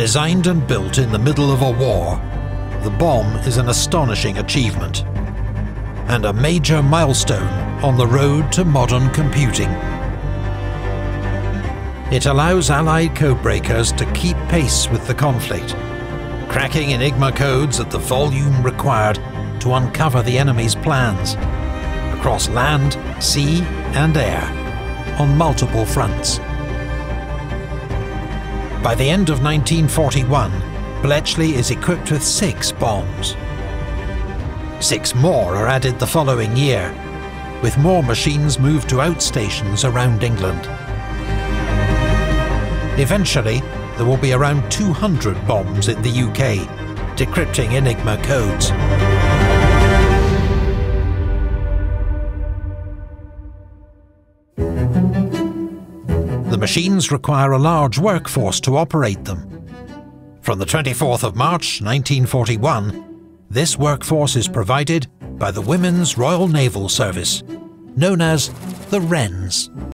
Designed and built in the middle of a war, the Bombe is an astonishing achievement and a major milestone on the road to modern computing. It allows Allied codebreakers to keep pace with the conflict, cracking Enigma codes at the volume required to uncover the enemy's plans, across land, sea and air, on multiple fronts. By the end of 1941, Bletchley is equipped with six Bombes. Six more are added the following year, with more machines moved to outstations around England. Eventually, there will be around 200 Bombes in the UK, decrypting Enigma codes. The machines require a large workforce to operate them. From the 24th of March 1941, this workforce is provided by the Women's Royal Naval Service, known as the Wrens.